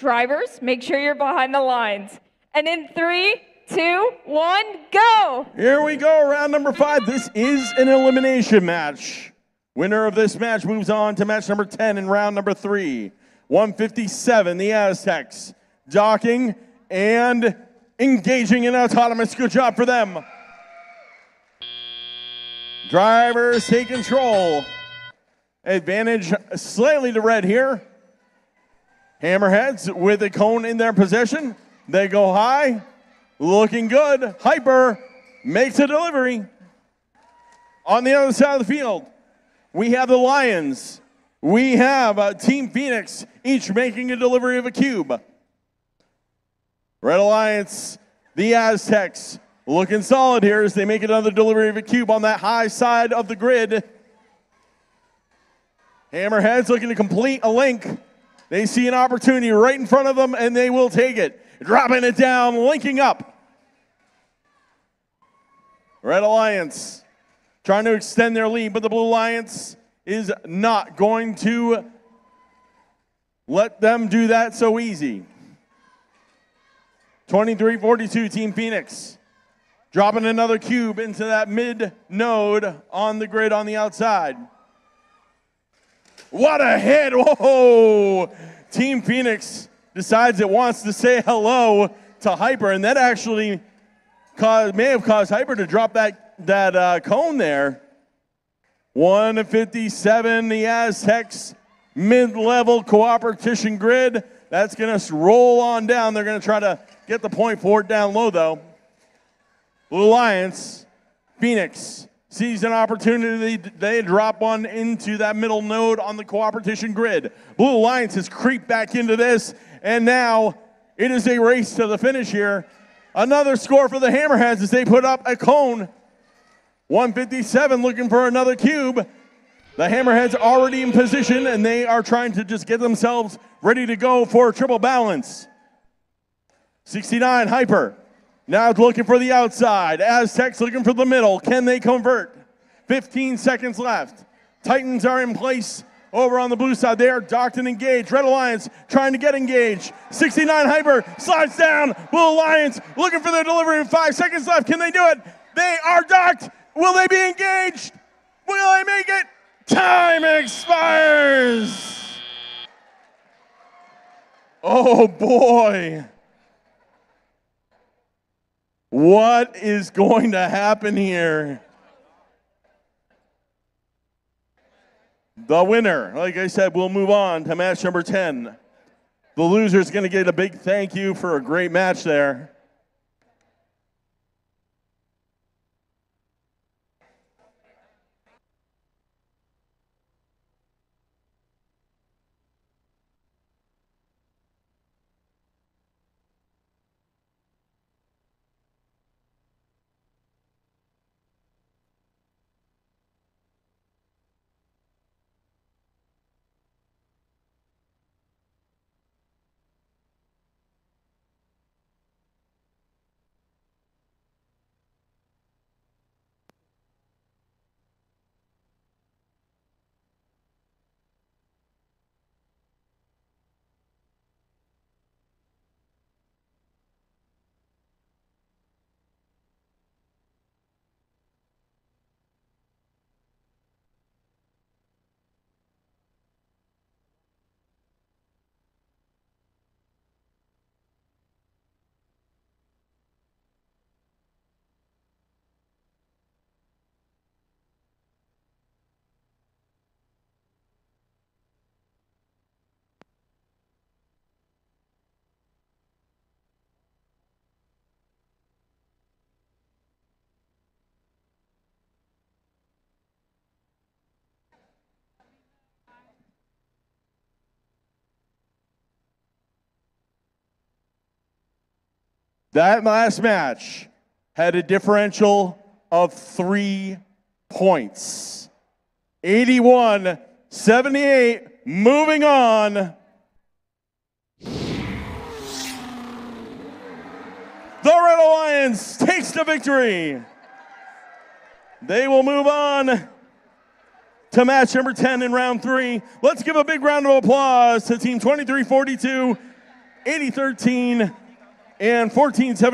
Drivers, make sure you're behind the lines. And in three, two, one, go! Here we go, round number five. This is an elimination match. Winner of this match moves on to match number 10 in round number three. 157, the Aztechs docking and engaging in autonomous. Good job for them. Drivers take control. Advantage slightly to red here. Hammerheads with a cone in their possession. They go high. Looking good. Hyper makes a delivery. On the other side of the field, we have the Lions. We have uh, Team Phoenix, each making a delivery of a cube. Red Alliance, the Aztechs, looking solid here as they make another delivery of a cube on that high side of the grid. Hammerheads looking to complete a link. They see an opportunity right in front of them and they will take it. Dropping it down, linking up. Red Alliance trying to extend their lead, but the Blue Alliance is not going to let them do that so easy. 23 42, Team Phoenix. Dropping another cube into that mid node on the grid on the outside. What a hit! Whoa! Team Phoenix decides it wants to say hello to Hyper, and that actually caused, may have caused Hyper to drop that, that uh, cone there. 157, the Aztechs mid-level cooperation grid. That's going to roll on down. They're going to try to get the point for it down low, though. Blue Alliance, Phoenix, sees an opportunity. They drop one into that middle node on the cooperation grid. Blue Alliance has creeped back into this, and now it is a race to the finish here. Another score for the Hammerheads as they put up a cone. 157 looking for another cube. The Hammerheads already in position, and they are trying to just get themselves ready to go for triple balance. 69 Hyper now looking for the outside. Aztechs looking for the middle. Can they convert? 15 seconds left. Titans are in place over on the blue side. They are docked and engaged. Red Alliance trying to get engaged. 69 Hyper slides down. Blue Alliance looking for their delivery in five seconds left. Can they do it? They are docked. Will they be engaged? Will they make it? Time expires. Oh boy. What is going to happen here? The winner, like I said, we'll move on to match number 10. The loser is going to get a big thank you for a great match there. That last match had a differential of three points 81 78. Moving on. The Red Alliance takes the victory. They will move on to match number 10 in round three. Let's give a big round of applause to Team 2342 80 13 and 14 17.